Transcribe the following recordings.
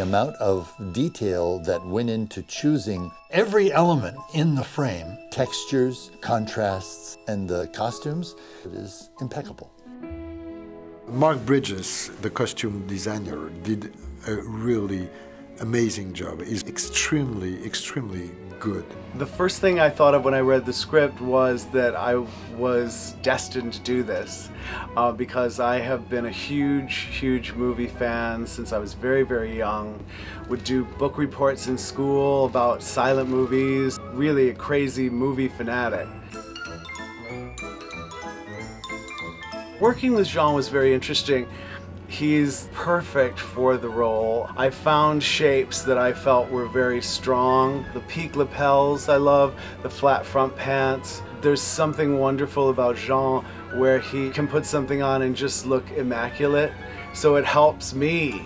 amount of detail that went into choosing every element in the frame, textures, contrasts, and the costumes, it is impeccable. Mark Bridges, the costume designer, did a really amazing job. He's extremely, extremely good. The first thing I thought of when I read the script was that I was destined to do this uh, because I have been a huge, huge movie fan since I was very, very young. Would do book reports in school about silent movies, really a crazy movie fanatic. Working with Jean was very interesting. He's perfect for the role. I found shapes that I felt were very strong. The peak lapels I love, the flat front pants. There's something wonderful about Jean where he can put something on and just look immaculate. So it helps me.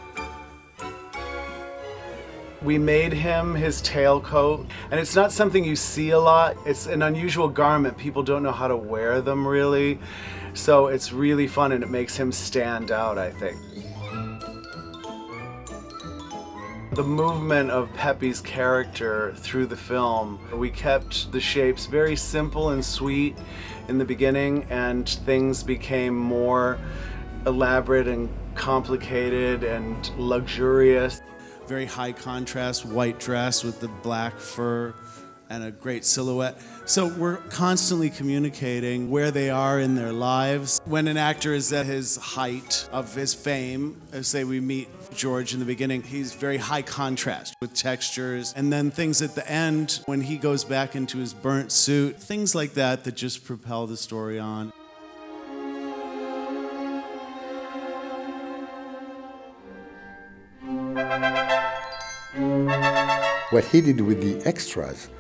We made him his tailcoat, and it's not something you see a lot. It's an unusual garment. People don't know how to wear them really. So it's really fun and it makes him stand out, I think. The movement of Peppy's character through the film, we kept the shapes very simple and sweet in the beginning and things became more elaborate and complicated and luxurious. Very high contrast white dress with the black fur and a great silhouette. So we're constantly communicating where they are in their lives. When an actor is at his height of his fame, uh, say we meet George in the beginning, he's very high contrast with textures. And then things at the end, when he goes back into his burnt suit, things like that that just propel the story on. What he did with the extras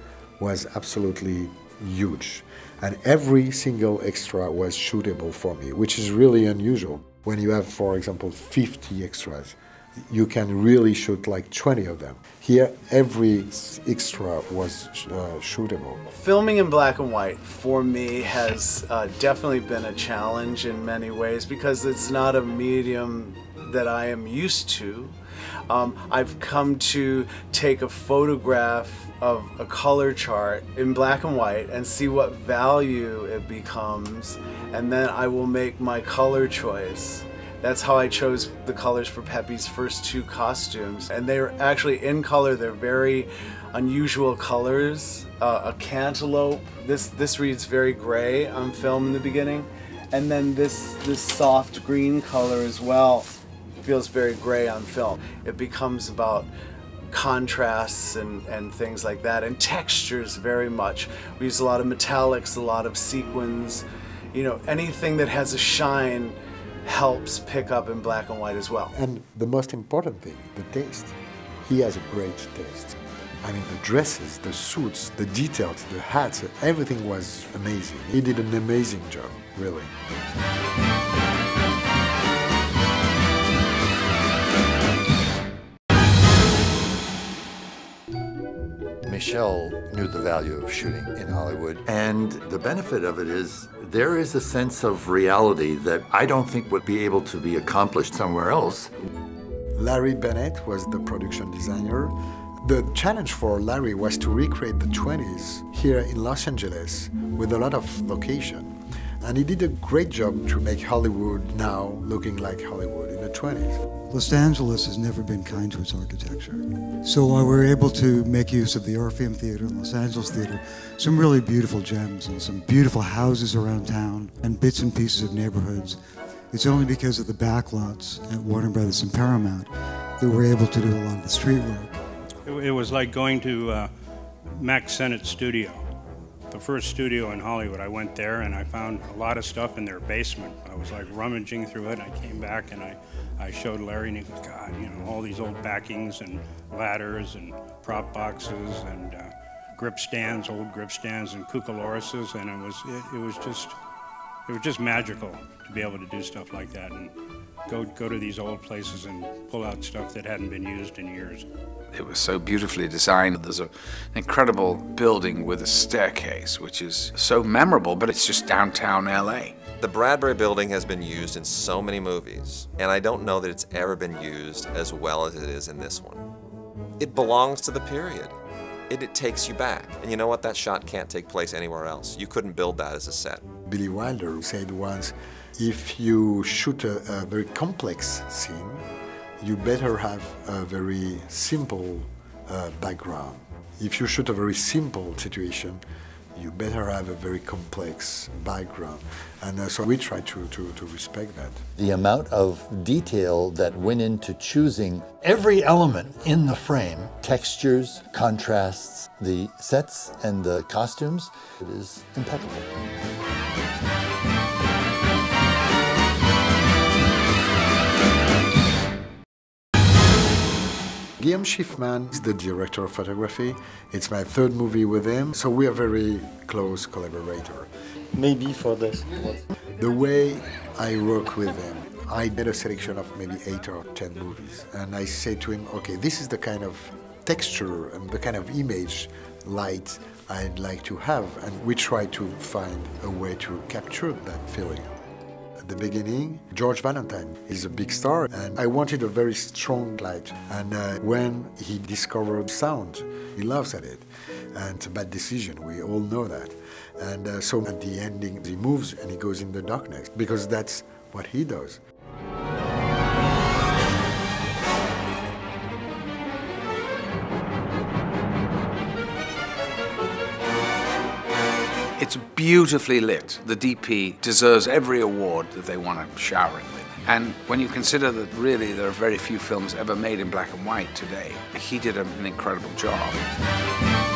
was absolutely huge. And every single extra was shootable for me, which is really unusual. When you have, for example, 50 extras, you can really shoot like 20 of them. Here, every extra was uh, shootable. Filming in black and white for me has uh, definitely been a challenge in many ways because it's not a medium that I am used to. Um, I've come to take a photograph of a color chart in black and white and see what value it becomes and then I will make my color choice. That's how I chose the colors for Peppy's first two costumes and they're actually in color, they're very unusual colors. Uh, a cantaloupe, this, this reads very gray on film in the beginning and then this, this soft green color as well feels very gray on film. It becomes about contrasts and, and things like that and textures very much. We use a lot of metallics, a lot of sequins. You know, anything that has a shine helps pick up in black and white as well. And the most important thing, the taste. He has a great taste. I mean, the dresses, the suits, the details, the hats, everything was amazing. He did an amazing job, really. Michel knew the value of shooting in Hollywood. And the benefit of it is there is a sense of reality that I don't think would be able to be accomplished somewhere else. Larry Bennett was the production designer. The challenge for Larry was to recreate the 20s here in Los Angeles with a lot of location. And he did a great job to make Hollywood now looking like Hollywood in the 20s. Los Angeles has never been kind to its architecture. So while we were able to make use of the Orpheum Theater and Los Angeles Theater, some really beautiful gems and some beautiful houses around town and bits and pieces of neighborhoods, it's only because of the backlots at Warner Brothers and Paramount that we're able to do a lot of the street work. It was like going to uh, Mack Sennett's studio the first studio in Hollywood. I went there and I found a lot of stuff in their basement. I was like rummaging through it. and I came back and I, I showed Larry and he goes, God, you know, all these old backings and ladders and prop boxes and uh, grip stands, old grip stands and cuckolorises, and it was it, it was just it was just magical to be able to do stuff like that and go go to these old places and pull out stuff that hadn't been used in years. It was so beautifully designed. There's a, an incredible building with a staircase, which is so memorable, but it's just downtown LA. The Bradbury building has been used in so many movies, and I don't know that it's ever been used as well as it is in this one. It belongs to the period. It, it takes you back. And you know what? That shot can't take place anywhere else. You couldn't build that as a set. Billy Wilder said once, if you shoot a, a very complex scene, you better have a very simple uh, background. If you shoot a very simple situation, you better have a very complex background. And uh, so we try to, to, to respect that. The amount of detail that went into choosing every element in the frame, textures, contrasts, the sets and the costumes, it is impeccable. Guillaume Schiffman is the director of photography. It's my third movie with him, so we are very close collaborator. Maybe for this. The way I work with him, I did a selection of maybe eight or ten movies, and I say to him, okay, this is the kind of texture and the kind of image, light I'd like to have, and we try to find a way to capture that feeling at the beginning. George Valentin is a big star, and I wanted a very strong light. And uh, when he discovered sound, he loves at it. And it's a bad decision, we all know that. And uh, so at the ending, he moves and he goes in the darkness, because that's what he does. Beautifully lit. The DP deserves every award that they want to shower him with. And when you consider that really there are very few films ever made in black and white today, he did an incredible job.